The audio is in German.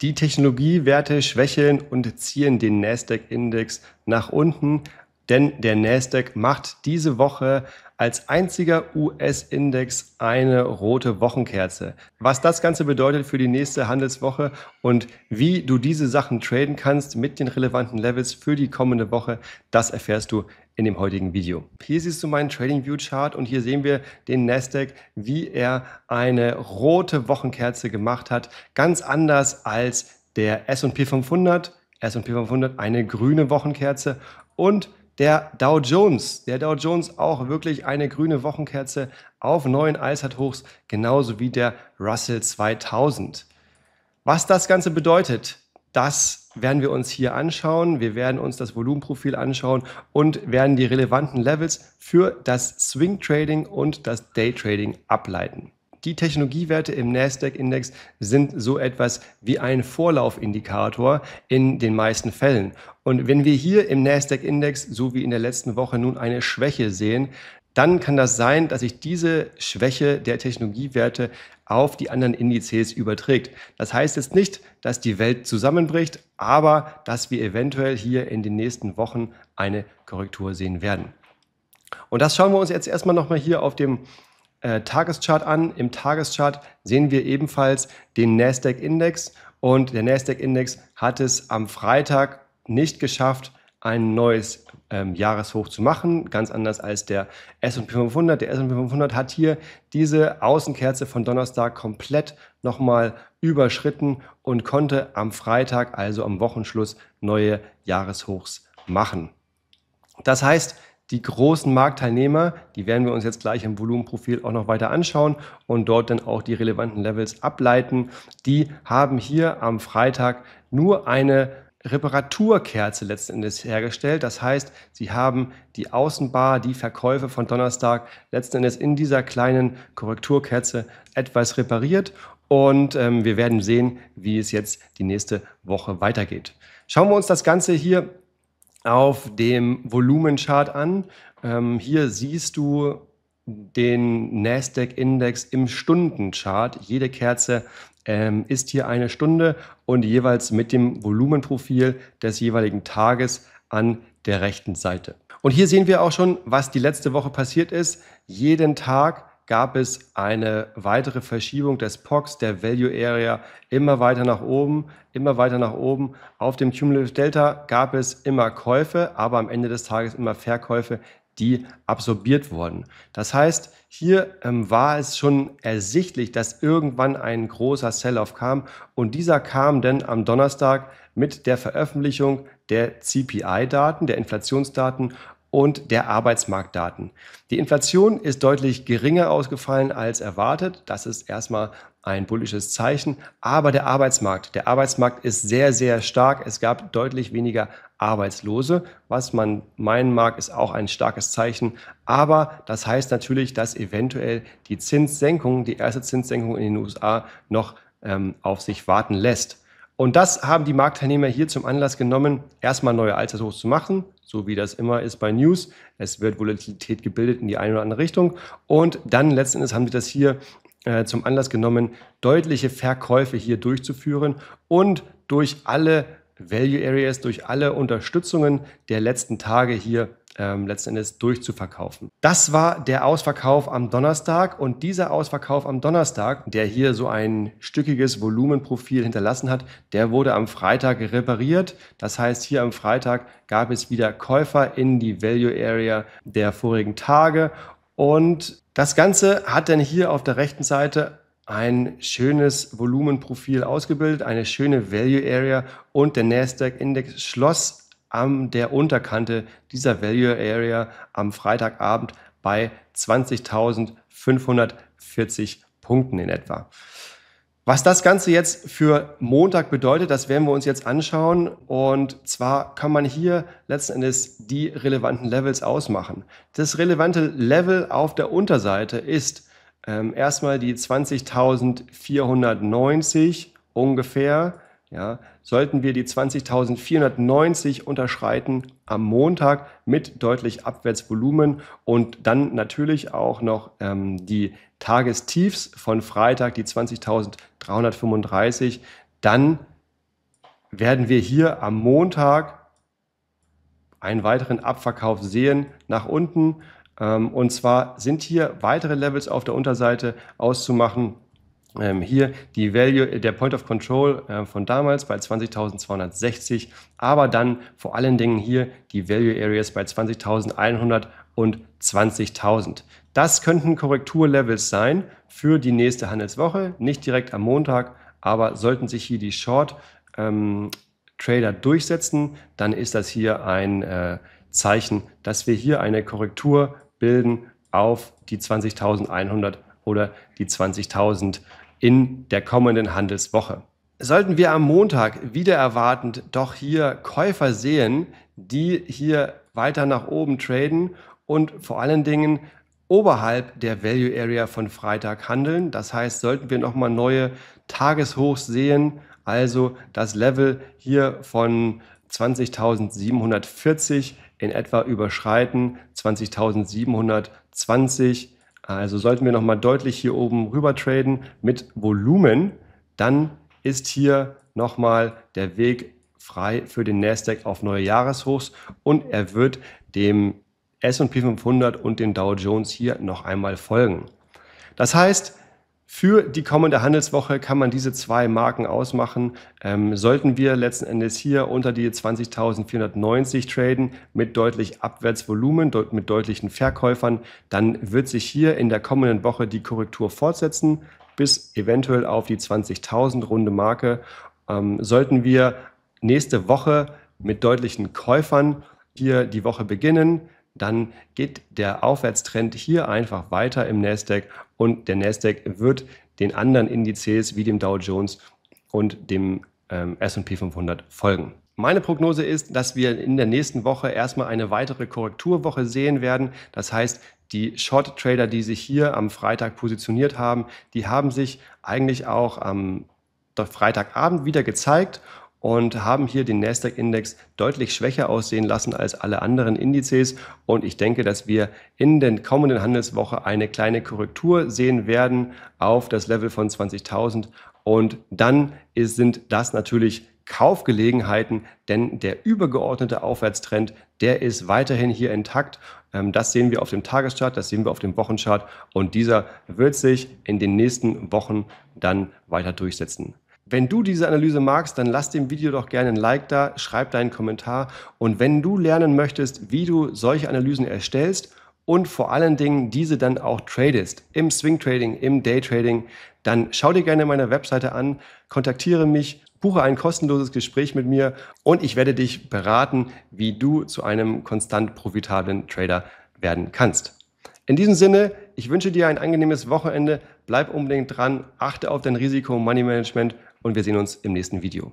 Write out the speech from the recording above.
Die Technologiewerte schwächeln und ziehen den Nasdaq-Index nach unten, denn der Nasdaq macht diese Woche als einziger US-Index eine rote Wochenkerze. Was das Ganze bedeutet für die nächste Handelswoche und wie du diese Sachen traden kannst mit den relevanten Levels für die kommende Woche, das erfährst du in dem heutigen Video. Hier siehst du meinen TradingView Chart und hier sehen wir den Nasdaq, wie er eine rote Wochenkerze gemacht hat, ganz anders als der S&P 500, S&P 500 eine grüne Wochenkerze und der Dow Jones, der Dow Jones auch wirklich eine grüne Wochenkerze auf neuen Allzeithochs, genauso wie der Russell 2000. Was das Ganze bedeutet, das werden wir uns hier anschauen. Wir werden uns das Volumenprofil anschauen und werden die relevanten Levels für das Swing Trading und das Day Trading ableiten. Die Technologiewerte im Nasdaq-Index sind so etwas wie ein Vorlaufindikator in den meisten Fällen. Und wenn wir hier im Nasdaq-Index, so wie in der letzten Woche, nun eine Schwäche sehen, dann kann das sein, dass sich diese Schwäche der Technologiewerte auf die anderen Indizes überträgt. Das heißt jetzt nicht, dass die Welt zusammenbricht, aber dass wir eventuell hier in den nächsten Wochen eine Korrektur sehen werden. Und das schauen wir uns jetzt erstmal nochmal hier auf dem äh, Tageschart an. Im Tageschart sehen wir ebenfalls den Nasdaq-Index und der Nasdaq-Index hat es am Freitag nicht geschafft, ein neues ähm, Jahreshoch zu machen, ganz anders als der S&P 500. Der S&P 500 hat hier diese Außenkerze von Donnerstag komplett nochmal überschritten und konnte am Freitag, also am Wochenschluss, neue Jahreshochs machen. Das heißt, die großen Marktteilnehmer, die werden wir uns jetzt gleich im Volumenprofil auch noch weiter anschauen und dort dann auch die relevanten Levels ableiten. Die haben hier am Freitag nur eine Reparaturkerze letzten Endes hergestellt. Das heißt, sie haben die Außenbar, die Verkäufe von Donnerstag letzten Endes in dieser kleinen Korrekturkerze etwas repariert und ähm, wir werden sehen, wie es jetzt die nächste Woche weitergeht. Schauen wir uns das Ganze hier auf dem Volumenchart an. Ähm, hier siehst du den Nasdaq-Index im Stundenchart. Jede Kerze ähm, ist hier eine Stunde und jeweils mit dem Volumenprofil des jeweiligen Tages an der rechten Seite. Und hier sehen wir auch schon, was die letzte Woche passiert ist. Jeden Tag gab es eine weitere Verschiebung des POX, der Value Area, immer weiter nach oben, immer weiter nach oben. Auf dem Cumulative Delta gab es immer Käufe, aber am Ende des Tages immer Verkäufe, die absorbiert wurden. Das heißt, hier ähm, war es schon ersichtlich, dass irgendwann ein großer Sell-off kam und dieser kam dann am Donnerstag mit der Veröffentlichung der CPI-Daten, der Inflationsdaten und der Arbeitsmarktdaten. Die Inflation ist deutlich geringer ausgefallen als erwartet. Das ist erstmal ein bullisches Zeichen. Aber der Arbeitsmarkt, der Arbeitsmarkt ist sehr, sehr stark. Es gab deutlich weniger Arbeitslose. Was man meinen mag, ist auch ein starkes Zeichen. Aber das heißt natürlich, dass eventuell die Zinssenkung, die erste Zinssenkung in den USA noch ähm, auf sich warten lässt. Und das haben die Marktteilnehmer hier zum Anlass genommen, erstmal neue Altershochs zu machen, so wie das immer ist bei News. Es wird Volatilität gebildet in die eine oder andere Richtung. Und dann letzten Endes haben sie das hier äh, zum Anlass genommen, deutliche Verkäufe hier durchzuführen und durch alle Value Areas, durch alle Unterstützungen der letzten Tage hier ähm, letzten Endes durchzuverkaufen. Das war der Ausverkauf am Donnerstag und dieser Ausverkauf am Donnerstag, der hier so ein stückiges Volumenprofil hinterlassen hat, der wurde am Freitag repariert. Das heißt, hier am Freitag gab es wieder Käufer in die Value Area der vorigen Tage und das Ganze hat dann hier auf der rechten Seite ein schönes Volumenprofil ausgebildet, eine schöne Value Area und der Nasdaq Index schloss an der Unterkante dieser Value Area am Freitagabend bei 20.540 Punkten in etwa. Was das Ganze jetzt für Montag bedeutet, das werden wir uns jetzt anschauen. Und zwar kann man hier letzten Endes die relevanten Levels ausmachen. Das relevante Level auf der Unterseite ist ähm, erstmal die 20.490 ungefähr. Ja, sollten wir die 20.490 unterschreiten am Montag mit deutlich Abwärtsvolumen und dann natürlich auch noch ähm, die Tagestiefs von Freitag, die 20.335, dann werden wir hier am Montag einen weiteren Abverkauf sehen nach unten. Ähm, und zwar sind hier weitere Levels auf der Unterseite auszumachen. Ähm, hier die Value, der Point of Control äh, von damals bei 20.260, aber dann vor allen Dingen hier die Value Areas bei 20.100 und 20.000. Das könnten Korrekturlevels sein für die nächste Handelswoche, nicht direkt am Montag, aber sollten sich hier die Short ähm, Trader durchsetzen, dann ist das hier ein äh, Zeichen, dass wir hier eine Korrektur bilden auf die 20.100 oder die 20.000 in der kommenden Handelswoche. Sollten wir am Montag wieder erwartend doch hier Käufer sehen, die hier weiter nach oben traden und vor allen Dingen oberhalb der Value Area von Freitag handeln. Das heißt, sollten wir nochmal neue Tageshochs sehen, also das Level hier von 20.740 in etwa überschreiten, 20.720. Also sollten wir nochmal deutlich hier oben rüber traden mit Volumen, dann ist hier nochmal der Weg frei für den Nasdaq auf neue Jahreshochs und er wird dem S&P 500 und den Dow Jones hier noch einmal folgen. Das heißt, für die kommende Handelswoche kann man diese zwei Marken ausmachen. Ähm, sollten wir letzten Endes hier unter die 20.490 traden mit deutlich Abwärtsvolumen, deut mit deutlichen Verkäufern, dann wird sich hier in der kommenden Woche die Korrektur fortsetzen bis eventuell auf die 20.000 runde Marke. Ähm, sollten wir nächste Woche mit deutlichen Käufern hier die Woche beginnen, dann geht der Aufwärtstrend hier einfach weiter im Nasdaq und der Nasdaq wird den anderen Indizes wie dem Dow Jones und dem ähm, S&P 500 folgen. Meine Prognose ist, dass wir in der nächsten Woche erstmal eine weitere Korrekturwoche sehen werden. Das heißt, die Short Trader, die sich hier am Freitag positioniert haben, die haben sich eigentlich auch am Freitagabend wieder gezeigt und haben hier den Nasdaq-Index deutlich schwächer aussehen lassen als alle anderen Indizes. Und ich denke, dass wir in der kommenden Handelswoche eine kleine Korrektur sehen werden auf das Level von 20.000. Und dann ist, sind das natürlich Kaufgelegenheiten, denn der übergeordnete Aufwärtstrend, der ist weiterhin hier intakt. Ähm, das sehen wir auf dem Tageschart, das sehen wir auf dem Wochenchart und dieser wird sich in den nächsten Wochen dann weiter durchsetzen. Wenn du diese Analyse magst, dann lass dem Video doch gerne ein Like da, schreib deinen Kommentar. Und wenn du lernen möchtest, wie du solche Analysen erstellst und vor allen Dingen diese dann auch tradest, im Swing Trading, im Day Trading, dann schau dir gerne meine Webseite an, kontaktiere mich, buche ein kostenloses Gespräch mit mir und ich werde dich beraten, wie du zu einem konstant profitablen Trader werden kannst. In diesem Sinne, ich wünsche dir ein angenehmes Wochenende, bleib unbedingt dran, achte auf dein Risiko, Money Management und wir sehen uns im nächsten Video.